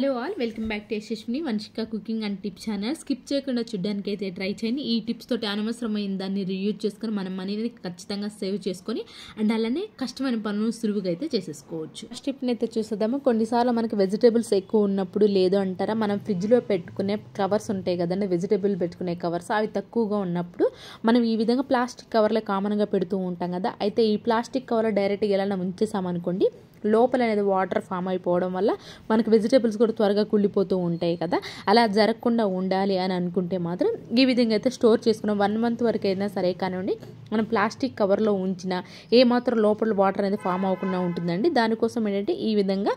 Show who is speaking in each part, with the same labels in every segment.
Speaker 1: hello all welcome back to Yashaswini Vamshika cooking and tip channel skip చేయకుండా చూడడానికి అయితే try చేయండి ఈ టిప్స్ తోటి అనవసరమైన దాన్ని రియూజ్ చేసుకొని మనం మనీని ఖచ్చితంగా సేవ్ చేసుకొని అండ్ అలానే కష్టమైన పనులు సులువుగా అయితే చేసేసుకోవచ్చు ఫస్ట్ టిప్ని అయితే చూసేద్దాము కొన్నిసార్లు మనకి వెజిటేబుల్స్ ఎక్కువ ఉన్నప్పుడు లేదు అంటారా మనం ఫ్రిడ్జ్లో పెట్టుకునే కవర్స్ ఉంటాయి కదండి వెజిటేబుల్ పెట్టుకునే కవర్స్ అవి తక్కువగా ఉన్నప్పుడు మనం ఈ విధంగా ప్లాస్టిక్ కవర్లో కామన్గా పెడుతూ ఉంటాం కదా అయితే ఈ ప్లాస్టిక్ కవర్లో డైరెక్ట్గా ఎలా ఉంచేసామనుకోండి లోపల అనేది వాటర్ ఫామ్ అయిపోవడం వల్ల మనకు వెజిటేబుల్స్ కూడా త్వరగా కుళ్ళిపోతూ ఉంటాయి కదా అలా జరగకుండా ఉండాలి అని అనుకుంటే మాత్రం ఈ విధంగా అయితే స్టోర్ చేసుకున్న వన్ మంత్ వరకు అయినా సరే కానివ్వండి మనం ప్లాస్టిక్ కవర్లో ఉంచిన ఏమాత్రం లోపల వాటర్ అనేది ఫామ్ అవ్వకుండా ఉంటుందండి దానికోసం ఏంటంటే ఈ విధంగా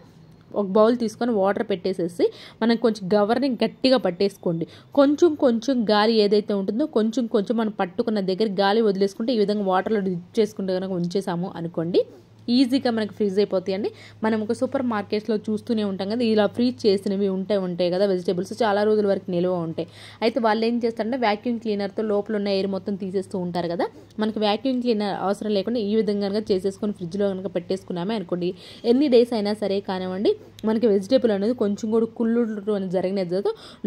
Speaker 1: ఒక బౌల్ తీసుకొని వాటర్ పెట్టేసేసి మనం కొంచెం గవర్ని గట్టిగా పట్టేసుకోండి కొంచెం కొంచెం గాలి ఏదైతే ఉంటుందో కొంచెం కొంచెం మనం పట్టుకున్న దగ్గర గాలి వదిలేసుకుంటే ఈ విధంగా వాటర్లో డిప్ చేసుకుంటే కనుక ఉంచేసాము అనుకోండి ఈజీగా మనకు ఫ్రీజ్ అయిపోతాయండి మనం ఒక సూపర్ మార్కెట్స్లో చూస్తూనే ఉంటాం కదా ఇలా ఫ్రీజ్ చేసినవి ఉంటాయి ఉంటాయి కదా వెజిటేబుల్స్ చాలా రోజుల వరకు నిల్వ ఉంటాయి అయితే వాళ్ళు ఏం చేస్తారంటే వ్యాక్యూమ్ క్లీనర్తో లోపల ఉన్న ఎయిర్ మొత్తం తీసేస్తూ ఉంటారు కదా మనకు వ్యాక్యూమ్ క్లీనర్ అవసరం లేకుండా ఈ విధంగా కనుక చేసేసుకొని ఫ్రిడ్జ్లో కనుక పెట్టేసుకున్నామే అనుకోండి ఎన్ని డేస్ అయినా సరే కానివ్వండి మనకి వెజిటేబుల్ అనేది కొంచెం కూడా కుళ్ళు అనేది జరిగినది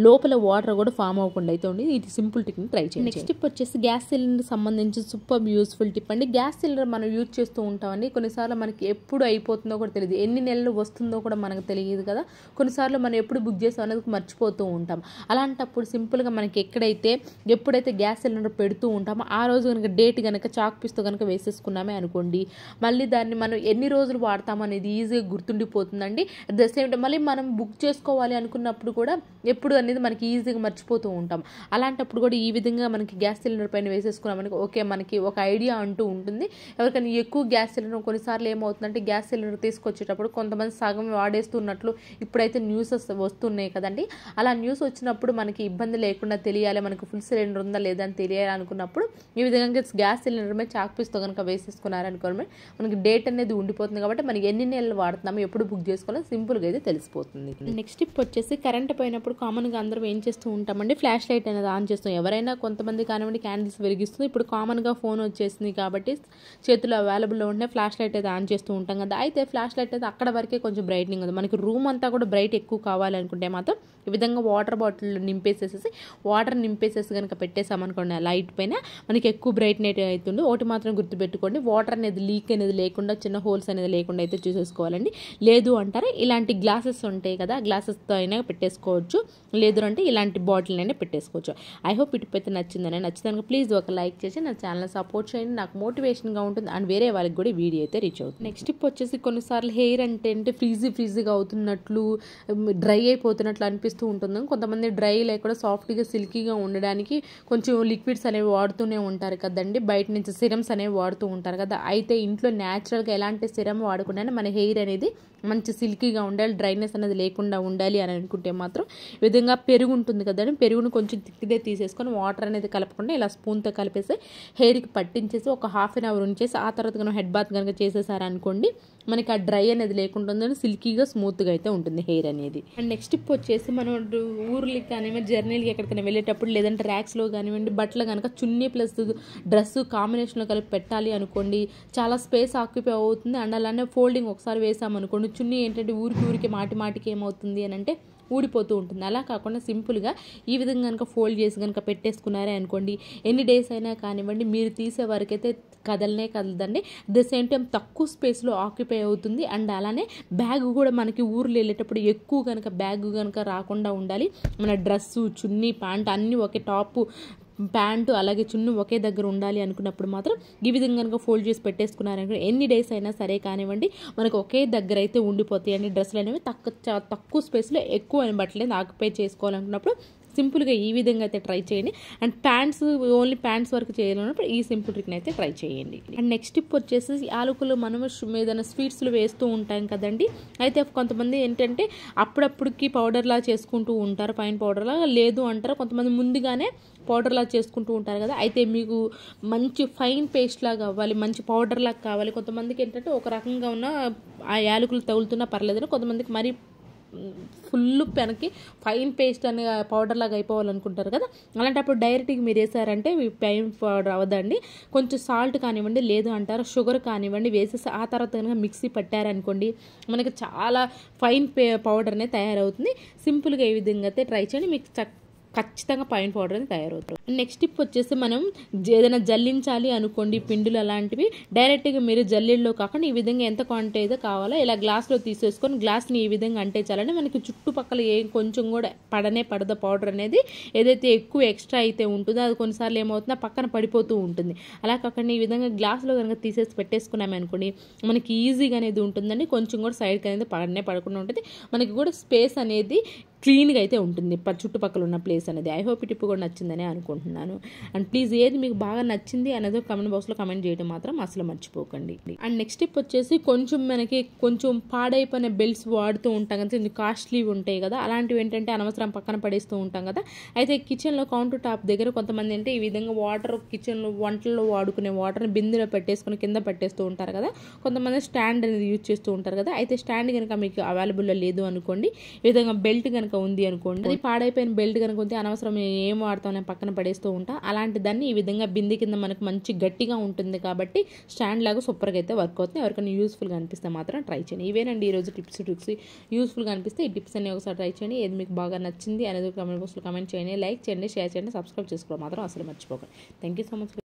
Speaker 1: లోపల వాటర్ కూడా ఫామ్ అవ్వకుండా అయితే ఉండి ఇది సింపుల్ టిప్ని ట్రై చేయండి నెక్స్ట్ టిప్ వచ్చేసి గ్యాస్ సిలిండర్ సంబంధించి సూపర్ యూస్ఫుల్ టిప్ అండి గ్యాస్ సిలిండర్ మనం యూజ్ చేస్తూ ఉంటామండి కొన్నిసార్లు కొన్నిసార్లు మనకి ఎప్పుడు అయిపోతుందో కూడా తెలియదు ఎన్ని నెలలు వస్తుందో కూడా మనకు తెలియదు కదా కొన్నిసార్లు మనం ఎప్పుడు బుక్ చేసాం అనేది మర్చిపోతూ ఉంటాం అలాంటప్పుడు సింపుల్గా మనకి ఎక్కడైతే ఎప్పుడైతే గ్యాస్ సిలిండర్ పెడుతూ ఉంటామో ఆ రోజు కనుక డేట్ కనుక చాక్ పీస్తో కనుక వేసేసుకున్నామే అనుకోండి మళ్ళీ దాన్ని మనం ఎన్ని రోజులు వాడతాం అనేది ఈజీగా గుర్తుండిపోతుందండి అట్ ద సేమ్ టైం మళ్ళీ మనం బుక్ చేసుకోవాలి అనుకున్నప్పుడు కూడా ఎప్పుడు అనేది మనకి ఈజీగా మర్చిపోతూ ఉంటాం అలాంటప్పుడు కూడా ఈ విధంగా మనకి గ్యాస్ సిలిండర్ పైన వేసేసుకున్నాం ఓకే మనకి ఒక ఐడియా అంటూ ఉంటుంది ఎవరికైనా ఎక్కువ గ్యాస్ సిలిండర్ కొన్నిసార్లు కొన్నిసార్లు ఏమవుతుందంటే గ్యాస్ సిలిండర్ తీసుకొచ్చేటప్పుడు కొంతమంది సగం వాడేస్తున్నట్లు ఇప్పుడైతే న్యూస్ వస్తున్నాయి కదండి అలా న్యూస్ వచ్చినప్పుడు మనకి ఇబ్బంది లేకుండా తెలియాలి మనకు ఫుల్ సిలిండర్ ఉందా లేదా అని తెలియాలి అనుకున్నప్పుడు ఈ విధంగా గ్యాస్ సిలిండర్ మీద చాక్పీస్తో కనుక వేసేసుకున్నారనుకోవడమే మనకి డేట్ అనేది ఉండిపోతుంది కాబట్టి మనకి ఎన్ని నెలలు వాడుతున్నాము ఎప్పుడు బుక్ చేసుకోవాలో సింపుల్గా అయితే తెలిసిపోతుంది నెక్స్ట్ టిప్ వచ్చేసి కరెంట్ పోయినప్పుడు కామన్గా అందరూ ఏం చేస్తూ ఉంటామండి ఫ్లాష్ లైట్ అనేది ఆన్ చేస్తాం ఎవరైనా కొంతమంది కానివ్వండి క్యాండిల్స్ వెలిగిస్తుంది ఇప్పుడు కామన్గా ఫోన్ వచ్చేసింది కాబట్టి చేతిలో అవైలబుల్లో ఉండే ఫ్లాష్ లైట్ అయితే ఆన్ చేస్తూ ఉంటాం కదా అయితే ఫ్లాష్ లైట్ అయితే అక్కడ వరకే కొంచెం బ్రైట్నింగ్ ఉంది మనకి రూమ్ అంతా కూడా బ్రైట్ ఎక్కువ కావాలనుకుంటే మాత్రం ఈ విధంగా వాటర్ బాటిల్ నింపేసేసి వాటర్ నింపేసేసి కనుక పెట్టేసామనుకోండి ఆ లైట్ పైన మనకి ఎక్కువ బ్రైట్ నైట్ అవుతుంది ఒకటి మాత్రం గుర్తుపెట్టుకోండి వాటర్ అనేది లీక్ అనేది లేకుండా చిన్న హోల్స్ అనేది లేకుండా అయితే చూసేసుకోవాలండి లేదు అంటారా ఇలాంటి గ్లాసెస్ ఉంటాయి కదా గ్లాసెస్తో అయినా పెట్టేసుకోవచ్చు లేదు అంటే ఇలాంటి బాటిల్ అయినా పెట్టేసుకోవచ్చు ఐ హోప్ ఇటుపైతే నచ్చిందని నచ్చిందని ప్లీజ్ ఒక లైక్ చేసి నా ఛానల్ సపోర్ట్ చేయండి నాకు మోటివేషన్గా ఉంటుంది అండ్ వేరే వాళ్ళకి కూడా వీడియో అయితే రీచ్ అవుతుంది నెక్స్ట్ టిప్ వచ్చేసి కొన్నిసార్లు హెయిర్ అంటే అంటే ఫ్రీజీ ఫ్రీజీగా అవుతున్నట్లు డ్రై అయిపోతున్నట్లు అనిపిస్తూ ఉంటుంది కొంతమంది డ్రై లేకుండా సాఫ్ట్గా సిల్కీగా ఉండడానికి కొంచెం లిక్విడ్స్ అనేవి వాడుతూనే ఉంటారు కదండి బయట నుంచి సిరమ్స్ అనేవి వాడుతూ ఉంటారు కదా అయితే ఇంట్లో న్యాచురల్గా ఎలాంటి సిరమ్ వాడకుండానే మన హెయిర్ అనేది మంచి సిల్కీగా ఉండాలి డ్రైనెస్ అనేది లేకుండా ఉండాలి అని అనుకుంటే మాత్రం విధంగా పెరుగు ఉంటుంది కదండి పెరుగును కొంచెం తిక్కిదే తీసేసుకొని వాటర్ అనేది కలపకుండా ఇలా స్పూన్తో కలిపేసి హెయిర్కి పట్టించేసి ఒక హాఫ్ అన్ అవర్ ఉంచేసి ఆ తర్వాత కనుక హెడ్ బాత్ కనుక చేసేసి అనుకోండి మనకి ఆ డ్రై అనేది లేకుండా సిల్కీగా స్మూత్గా అయితే ఉంటుంది హెయిర్ అనేది అండ్ నెక్స్ట్ టిప్ వచ్చేసి మనం ఊర్లకి కానివ్వండి జర్నీలకి ఎక్కడికైనా వెళ్ళేటప్పుడు లేదంటే ర్యాక్స్లో కానివ్వండి బట్టలు కనుక చున్నీ ప్లస్ డ్రెస్ కాంబినేషన్లో కలిపి పెట్టాలి అనుకోండి చాలా స్పేస్ ఆక్యుపై అవుతుంది అండ్ అలానే ఫోల్డింగ్ ఒకసారి వేసామనుకోండి చున్నీ ఏంటంటే ఊరికి ఊరికి మాటి మాటికి ఏమవుతుంది అని అంటే ఊడిపోతూ ఉంటుంది అలా కాకుండా సింపుల్గా ఈ విధంగా కనుక ఫోల్డ్ చేసి కనుక పెట్టేసుకున్నారే అనుకోండి ఎన్ని డేస్ అయినా కానివ్వండి మీరు తీసే వరకైతే కదలనే కదలదండి అట్ ద సేమ్ టైం తక్కువ స్పేస్లో ఆక్యుపై అవుతుంది అండ్ అలానే బ్యాగ్ కూడా మనకి ఊర్లో వెళ్ళేటప్పుడు ఎక్కువ కనుక బ్యాగ్ కనుక రాకుండా ఉండాలి మన డ్రెస్సు చున్నీ ప్యాంట్ అన్నీ ఒకే టాపు ప్యాంటు అలాగే చున్ను ఒకే దగ్గర ఉండాలి అనుకున్నప్పుడు మాత్రం ఈ విధంగా కనుక ఫోల్డ్ చేసి పెట్టేసుకున్నారనుకో ఎన్ని డేస్ అయినా సరే కానివ్వండి మనకు ఒకే దగ్గర అయితే ఉండిపోతాయి అండి డ్రెస్సులు అనేవి తక్కువ తక్కువ స్పేస్లో ఎక్కువ అని బట్టలేదు ఆక్యుపై చేసుకోవాలనుకున్నప్పుడు సింపుల్గా ఈ విధంగా అయితే ట్రై చేయండి and pants only pants work చేయాలన్నప్పుడు ఈ సింపుల్ ట్రిక్ని అయితే ట్రై చేయండి అండ్ నెక్స్ట్ టిప్ వచ్చేసి యాలకులు మనము ఏదైనా స్వీట్స్లు వేస్తూ ఉంటాం కదండి అయితే కొంతమంది ఏంటంటే అప్పుడప్పుడుకి పౌడర్లా చేసుకుంటూ ఉంటారు పైన పౌడర్లా లేదు అంటారు కొంతమంది ముందుగానే పౌడర్లా చేసుకుంటూ ఉంటారు కదా అయితే మీకు మంచి ఫైన్ పేస్ట్ లాగా అవ్వాలి మంచి పౌడర్ లాగా కావాలి కొంతమందికి ఏంటంటే ఒక రకంగా ఉన్న ఆ యాలకులు తగులుతున్నా పర్లేదని కొంతమందికి మరీ ఫుల్ పెనకి ఫైన్ పేస్ట్ అని పౌడర్ లాగా అయిపోవాలనుకుంటారు కదా అలాంటప్పుడు డైరెక్ట్గా మీరు వేసారంటే ఫైన్ పౌడర్ అవ్వదండి కొంచెం సాల్ట్ కానివ్వండి లేదు అంటారు షుగర్ కానివ్వండి వేసేసి ఆ తర్వాత కనుక మిక్సీ పట్టారనుకోండి మనకి చాలా ఫైన్ పౌడర్ అనేది తయారవుతుంది సింపుల్గా ఏ విధంగా అయితే ట్రై చేయండి మీకు చక్క ఖచ్చితంగా పైన పౌడర్ అనేది తయారవుతుంది నెక్స్ట్ టిప్ వచ్చేసి మనం ఏదైనా జల్లించాలి అనుకోండి పిండులు అలాంటివి డైరెక్ట్గా మీరు జల్లెల్లో కాకుండా ఈ విధంగా ఎంత క్వాంటిటీ అయితే కావాలో ఇలా గ్లాస్లో తీసేసుకొని గ్లాస్ని ఈ విధంగా అంటే చాలంటే మనకి చుట్టుపక్కల ఏం కొంచెం కూడా పడనే పడద పౌడర్ అనేది ఏదైతే ఎక్కువ ఎక్స్ట్రా అయితే ఉంటుందో అది కొన్నిసార్లు ఏమవుతుందో పక్కన పడిపోతూ ఉంటుంది అలా కాకుండా ఈ విధంగా గ్లాస్లో కనుక తీసేసి పెట్టేసుకున్నాం అనుకోండి మనకి ఈజీగా అనేది ఉంటుందండి కొంచెం కూడా సైడ్కి అనేది పడనే పడకుండా ఉంటుంది మనకి కూడా స్పేస్ అనేది క్లీన్గా అయితే ఉంటుంది చుట్టుపక్కల ఉన్న ప్లేస్ అనేది ఐ హోప్ ఇటు కూడా నచ్చిందనే అనుకుంటున్నాను అండ్ ప్లీజ్ ఏది మీకు బాగా నచ్చింది అనేది కమెంట్ బాక్స్లో కమెంట్ చేయడం మాత్రం అసలు మర్చిపోకండి అండ్ నెక్స్ట్ టిప్ వచ్చేసి కొంచెం మనకి కొంచెం పాడైపోయిన బెల్ట్స్ వాడుతూ ఉంటాం కదా కొంచెం కాస్ట్లీ ఉంటాయి కదా అలాంటివి ఏంటంటే అనవసరం పక్కన పడేస్తూ ఉంటాం కదా అయితే కిచెన్లో కౌంటర్ టాప్ దగ్గర కొంతమంది అంటే ఈ విధంగా వాటర్ కిచెన్లో వంటల్లో వాడుకునే వాటర్ని బిందెలో పెట్టేసుకుని కింద పెట్టేస్తూ ఉంటారు కదా కొంతమంది స్టాండ్ అనేది యూజ్ చేస్తూ ఉంటారు కదా అయితే స్టాండ్ కనుక మీకు అవైలబుల్లో లేదు అనుకోండి ఈ విధంగా బెల్ట్ కనుక కనుక ఉంది అనుకోండి అది పాడైపోయిన బెల్ట్ కనుక ఉంది అనవసరం ఏం నేను పక్కన పడేస్తూ ఉంటా అలాంటి దాన్ని ఈ విధంగా బింది కింద మనకు మంచి గట్టిగా ఉంటుంది కాబట్టి స్టాండ్ లాగా సూపర్గా అయితే వర్క్ అవుతుంది ఎవరికైనా యూస్ఫుల్గా అనిపిస్తే మాత్రం ట్రై చేయండి ఇవేనండి ఈరోజు టిప్స్ ట్రిక్స్ యూస్ఫుల్గా అనిపిస్తే ఈ టిప్స్ అన్ని ఒకసారి ట్రై చేయండి ఏది మీకు బాగా నచ్చింది అనేది కమెంట్ బాక్స్లో కమెంట్ చేయండి లైక్ చేయండి షేర్ చేయండి సబ్స్క్రైబ్ చేసుకోవడం మాత్రం అసలు మర్చిపోకండి థ్యాంక్ యూ సో మచ్